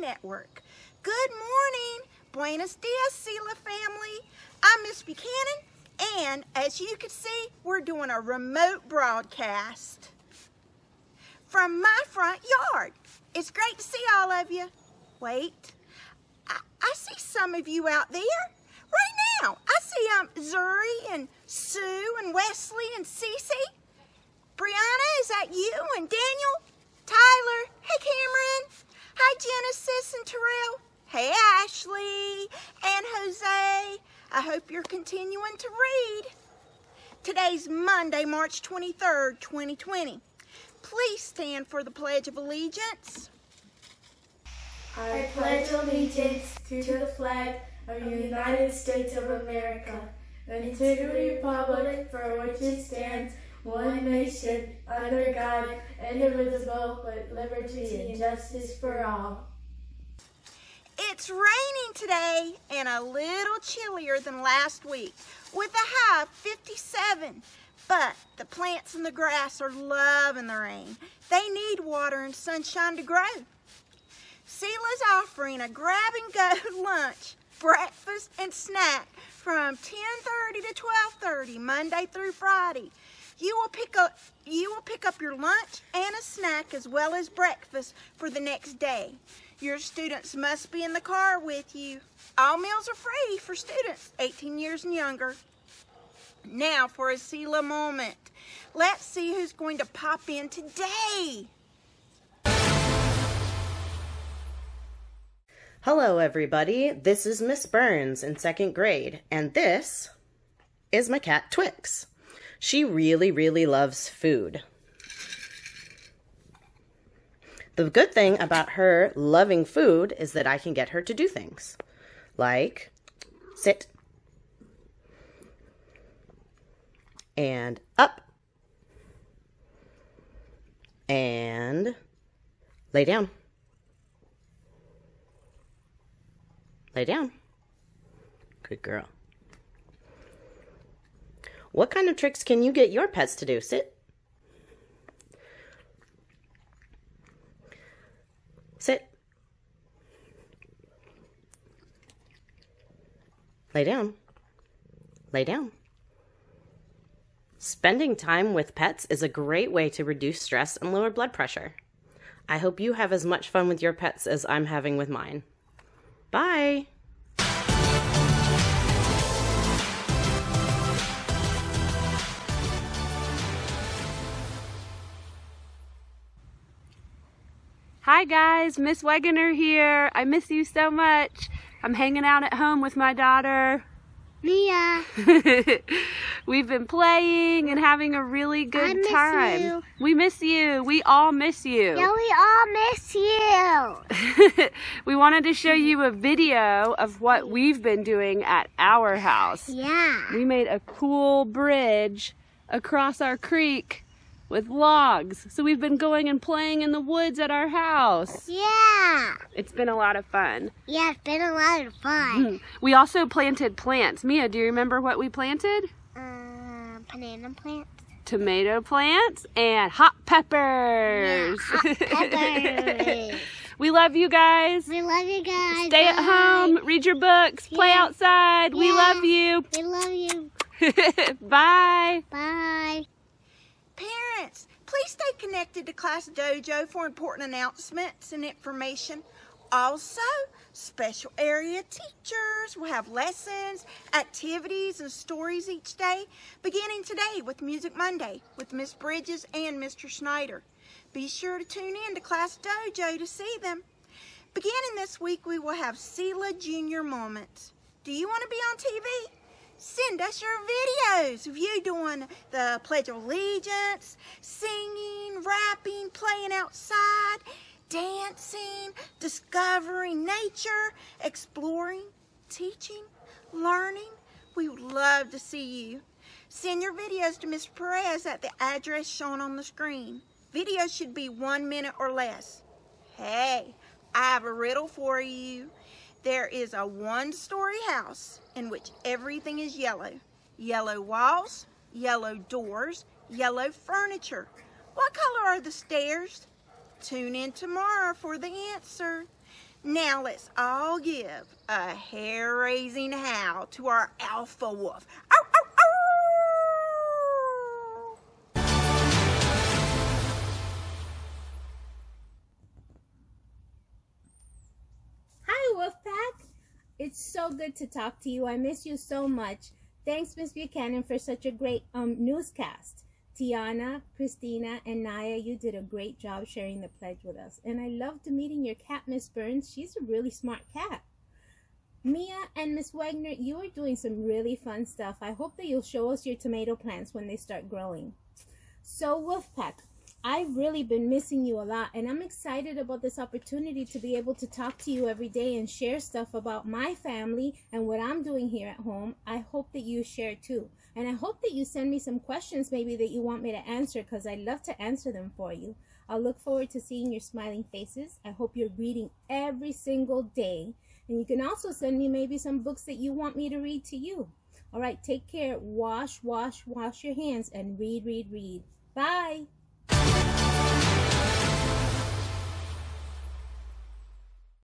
Network. Good morning, Buenos Dias, Sela family. I'm Miss Buchanan, and as you can see, we're doing a remote broadcast from my front yard. It's great to see all of you. Wait, I, I see some of you out there right now. I see um Zuri and Sue and Wesley and Cece. Brianna, is that you? And Daniel? Hi, Genesis and Terrell. Hey, Ashley and Jose. I hope you're continuing to read. Today's Monday, March 23rd, 2020. Please stand for the Pledge of Allegiance. I pledge allegiance to the flag of the United States of America and to the republic for which it stands, one nation, under God, indivisible, with liberty and justice for all. It's raining today and a little chillier than last week with a high of 57. But the plants and the grass are loving the rain. They need water and sunshine to grow. Sela's offering a grab and go lunch, breakfast and snack from 10:30 to 12:30 Monday through Friday. You will pick up you will pick up your lunch and a snack as well as breakfast for the next day. Your students must be in the car with you. All meals are free for students 18 years and younger. Now for a Sela moment. Let's see who's going to pop in today. Hello, everybody. This is Miss Burns in second grade, and this is my cat Twix. She really, really loves food. The good thing about her loving food is that I can get her to do things like sit and up and lay down. Lay down. Good girl. What kind of tricks can you get your pets to do? Sit. Sit. Lay down. Lay down. Spending time with pets is a great way to reduce stress and lower blood pressure. I hope you have as much fun with your pets as I'm having with mine. Bye. Hi guys, Miss Wegener here. I miss you so much. I'm hanging out at home with my daughter. Mia. We've been playing and having a really good miss time. you. We miss you. We all miss you. Yeah, we all miss you. we wanted to show you a video of what we've been doing at our house. Yeah. We made a cool bridge across our creek with logs. So we've been going and playing in the woods at our house. Yeah. It's been a lot of fun. Yeah, it's been a lot of fun. We also planted plants. Mia, do you remember what we planted? um, banana plants. Tomato plants and hot peppers. Yeah, hot peppers. we love you guys. we love you guys. Stay at home, read your books, play Yeah. outside. We love you. We love you. Bye. Bye. Parents, please stay connected to Class Dojo for important announcements and information. Also, special area teachers will have lessons, activities, and stories each day, beginning today with Music Monday with Miss Bridges and Mr. Snyder. Be sure to tune in to Class Dojo to see them. Beginning this week, we will have Sela Junior Moments. Do you want to be on TV? Send us your videos of you doing the Pledge of Allegiance, singing, rapping, playing outside, dancing, discovering nature, exploring, teaching, learning. We would love to see you. Send your videos to Ms. Perez at the address shown on the screen. Videos should be one minute or less. Hey, I have a riddle for you. There is a one-story house in which everything is yellow. Yellow walls, yellow doors, yellow furniture. What color are the stairs? Tune in tomorrow for the answer. Now let's all give a hair-raising howl to our alpha wolf. It's so good to talk to you. I miss you so much. Thanks, Miss Buchanan, for such a great um, newscast. Tiana, Christina, and Naya, you did a great job sharing the pledge with us. And I loved meeting your cat, Miss Burns. She's a really smart cat. Mia and Miss Wagner, you are doing some really fun stuff. I hope that you'll show us your tomato plants when they start growing. So, Wolfpack, I've really been missing you a lot, and I'm excited about this opportunity to be able to talk to you every day and share stuff about my family and what I'm doing here at home. I hope that you share too. And I hope that you send me some questions maybe that you want me to answer because I'd love to answer them for you. I'll look forward to seeing your smiling faces. I hope you're reading every single day. And you can also send me maybe some books that you want me to read to you. All right, take care. Wash, wash, wash your hands and read, read, read. Bye.